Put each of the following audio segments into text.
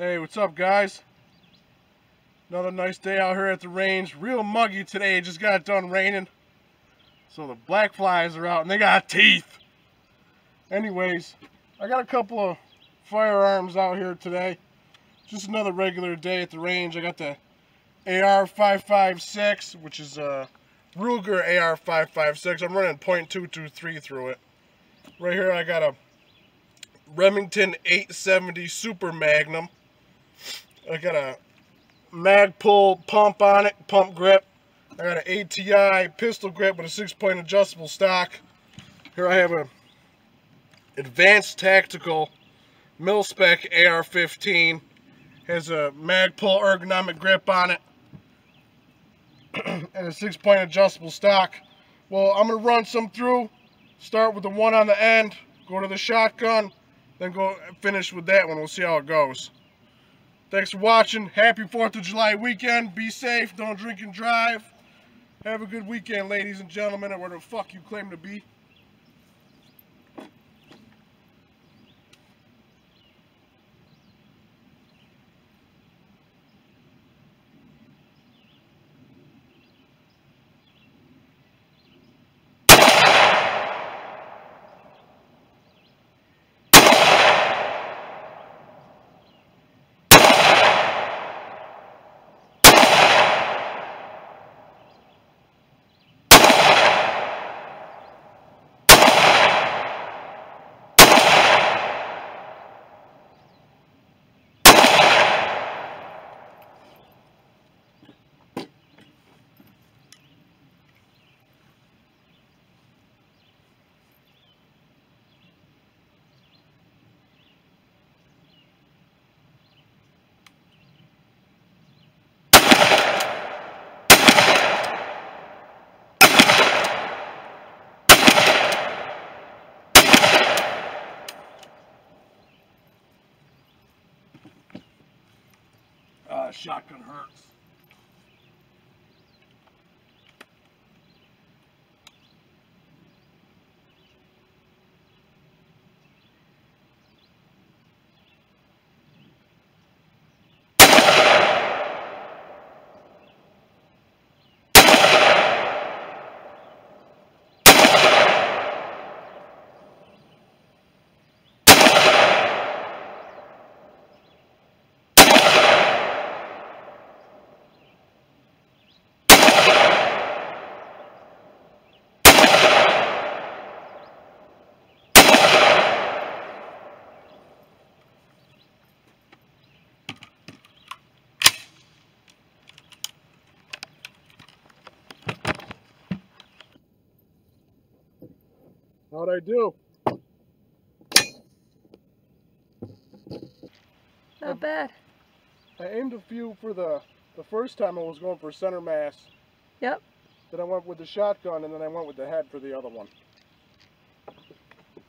Hey, what's up, guys? Another nice day out here at the range. Real muggy today. Just got done raining. So the black flies are out and they got teeth. Anyways, I got a couple of firearms out here today. Just another regular day at the range. I got the AR-556, which is a Ruger AR-556. I'm running .223 through it. Right here I got a Remington 870 Super Magnum. I got a Magpul pump on it, pump grip. I got an ATI pistol grip with a six-point adjustable stock. Here I have a Advanced Tactical mil-spec AR-15. Has a Magpul ergonomic grip on it. and a six-point adjustable stock. Well, I'm going to run some through. Start with the one on the end. Go to the shotgun. Then go finish with that one. We'll see how it goes. Thanks for watching. Happy 4th of July weekend. Be safe. Don't drink and drive. Have a good weekend, ladies and gentlemen, or where the fuck you claim to be. Uh, shotgun hurts. I do? Not bad. I aimed a few for the the first time I was going for center mass. Yep. Then I went with the shotgun and then I went with the head for the other one.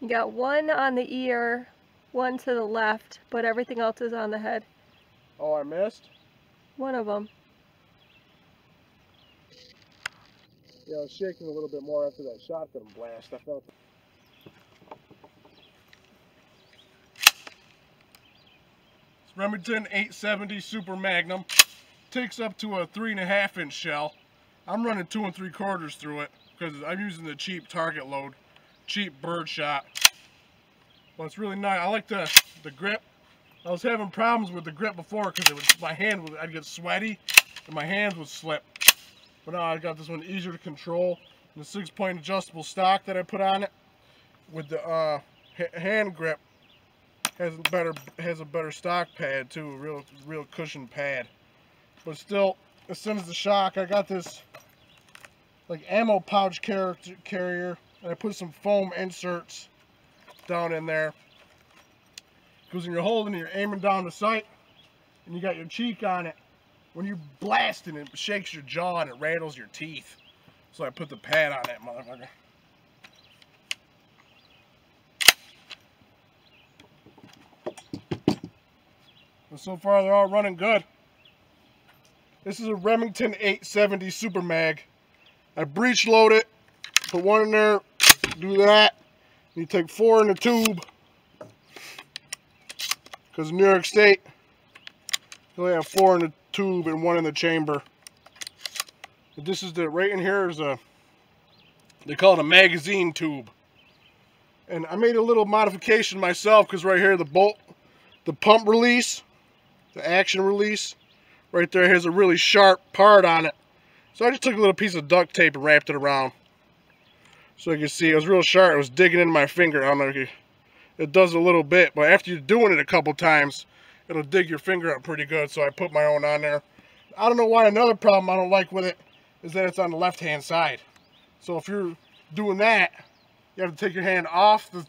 You got one on the ear, one to the left, but everything else is on the head. Oh, I missed? One of them. Yeah, I was shaking a little bit more after that shotgun blast. I felt Remington 870 Super Magnum. Takes up to a three and a half inch shell. I'm running two and three quarters through it because I'm using the cheap target load, cheap bird shot. But it's really nice. I like the the grip. I was having problems with the grip before because my hand would I'd get sweaty and my hands would slip. But now I got this one easier to control. And the six point adjustable stock that I put on it with the uh, hand grip has a better has a better stock pad too, a real real cushion pad. But still, as soon as the shock, I got this like ammo pouch car carrier, and I put some foam inserts down in there. Because when you're holding it, you're aiming down the sight, and you got your cheek on it. When you blast it, it shakes your jaw and it rattles your teeth. So I put the pad on that motherfucker. But so far, they're all running good. This is a Remington 870 Super Mag. I breech load it, put one in there, do that. You take four in the tube. Because New York State, You only have four in the tube and one in the chamber. But this is the, right in here is a, they call it a magazine tube. And I made a little modification myself because right here the bolt, the pump release, the action release, right there has a really sharp part on it. So I just took a little piece of duct tape and wrapped it around. So you can see it was real sharp. It was digging into my finger. I don't know if you, it does a little bit, but after you're doing it a couple times, it'll dig your finger up pretty good. So I put my own on there. I don't know why another problem I don't like with it is that it's on the left hand side. So if you're doing that, you have to take your hand off the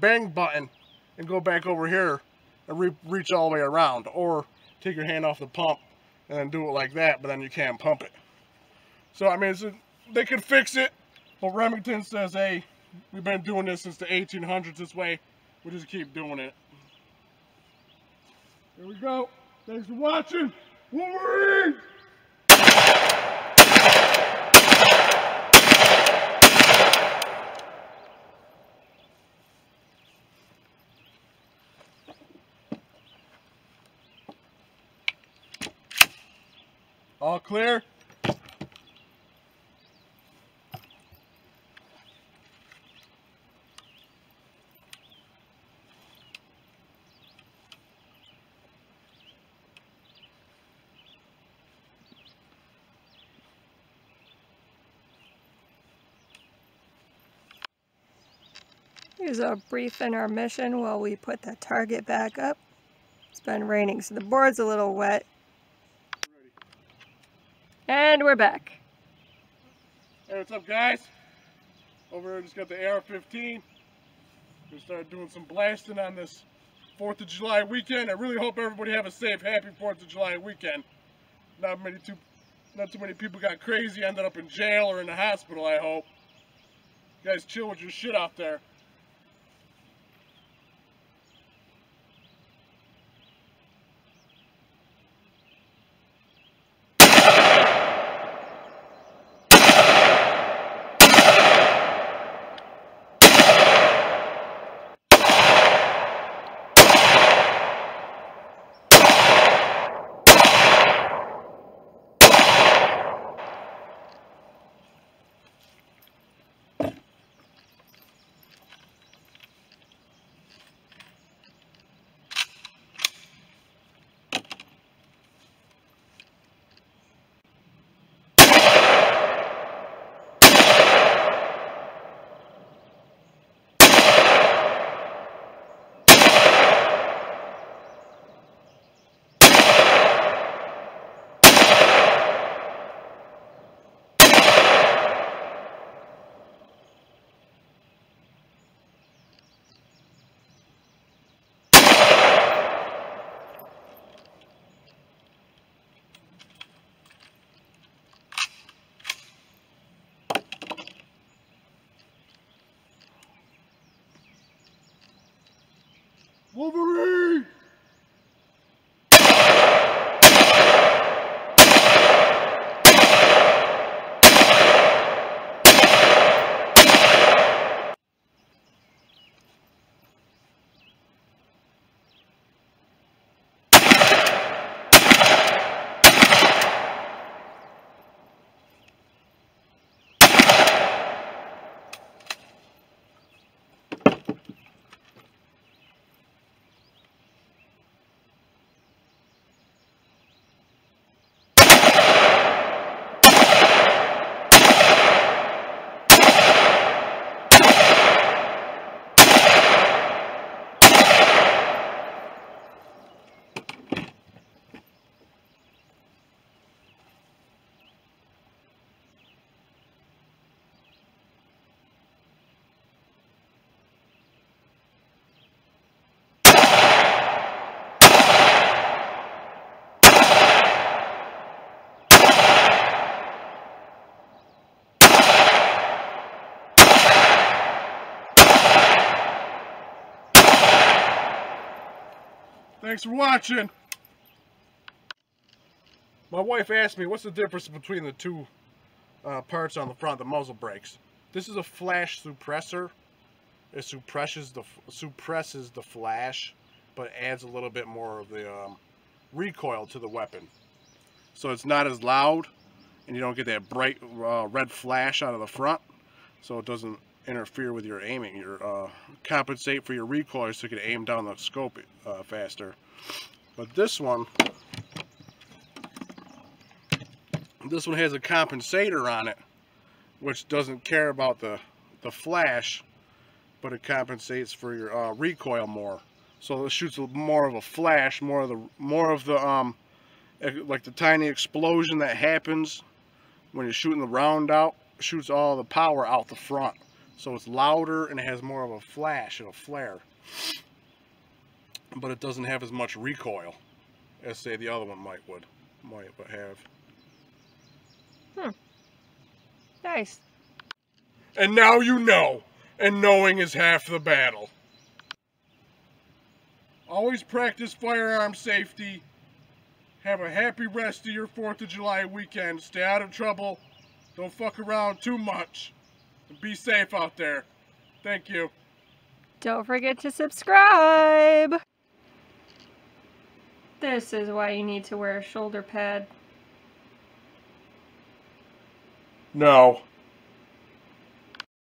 bang button and go back over here Uh, re reach all the way around. Or take your hand off the pump and then do it like that, but then you can't pump it. So, I mean, a, they could fix it, but Remington says, hey, we've been doing this since the 1800s this way. We just keep doing it. Here we go. Thanks for watching. Wolverine! All clear? Here's a brief intermission while we put the target back up. It's been raining, so the board's a little wet. And we're back. Hey, what's up, guys? Over here, just got the AR-15. We started doing some blasting on this 4th of July weekend. I really hope everybody have a safe, happy 4th of July weekend. Not many too, not too many people got crazy, ended up in jail or in the hospital, I hope. You guys chill with your shit out there. Wolverine! Thanks for watching. My wife asked me, what's the difference between the two uh, parts on the front, the muzzle brakes? This is a flash suppressor. It suppresses the suppresses the flash, but adds a little bit more of the um, recoil to the weapon. So it's not as loud and you don't get that bright uh, red flash out of the front so it doesn't interfere with your aiming. You uh, compensate for your recoil so you can aim down the scope uh, faster. But this one, this one has a compensator on it, which doesn't care about the the flash, but it compensates for your uh, recoil more. So it shoots more of a flash, more of the more of the um, like the tiny explosion that happens when you're shooting the round out, shoots all the power out the front. So it's louder and it has more of a flash and a flare. But it doesn't have as much recoil as say the other one might would might have. Hmm. Nice. And now you know. And knowing is half the battle. Always practice firearm safety. Have a happy rest of your 4th of July weekend. Stay out of trouble. Don't fuck around too much. Be safe out there. Thank you. Don't forget to subscribe. This is why you need to wear a shoulder pad. No.